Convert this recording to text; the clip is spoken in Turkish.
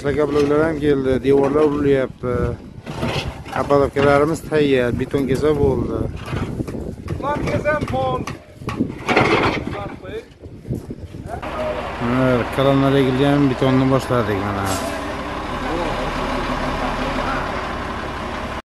Shlaka bloklar ham keldi, devorlar urilyapti. E, Kapalovkalarimiz tayyor, beton kesa bo'ldi. Lan gezem pon. Mana kolonnalar egilgan betonni boshladik mana.